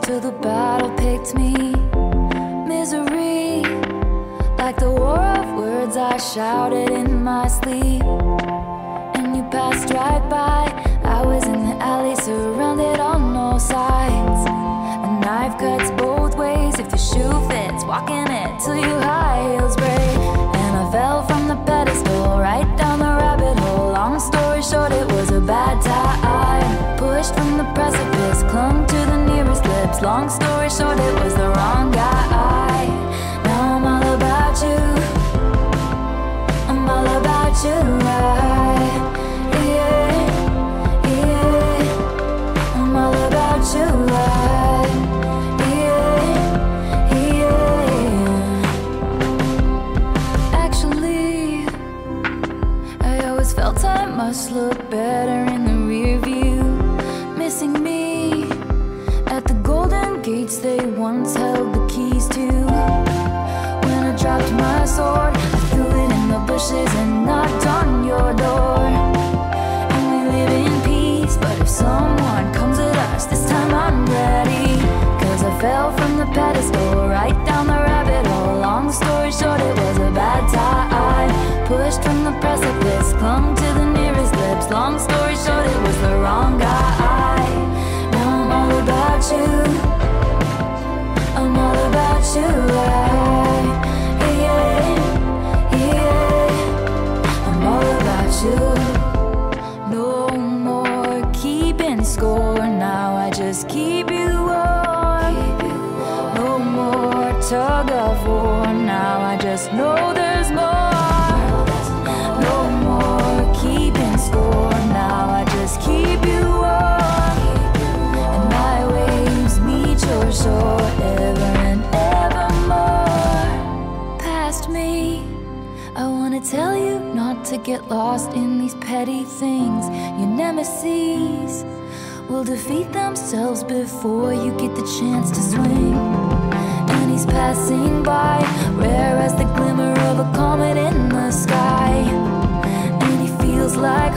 till the battle picked me. Misery, like the war of words I shouted in my sleep. And you passed right by. I was in the alley, surrounded on all sides. A knife cuts both ways if the shoe fits. Walking it till your high Long story short, it was the wrong guy. Now I'm all about you. I'm all about you. I, yeah, yeah. I'm all about you. I, yeah, yeah. Actually, I always felt I must look better fell from the pedestal right down the rabbit hole. Long story short, it was a bad time. Pushed from the precipice, clung to the nearest lips. Long story short, it was the wrong guy. Now I'm all about you. I'm all about you. I, yeah, yeah. I'm all about you. No more keeping score. Now I just keep tell you not to get lost in these petty things. Your nemesis will defeat themselves before you get the chance to swing. And he's passing by, like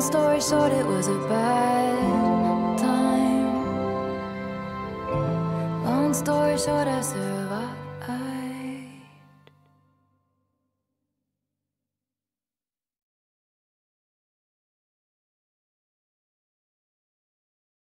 Long story short, it was a bad time. Long story short, I survived.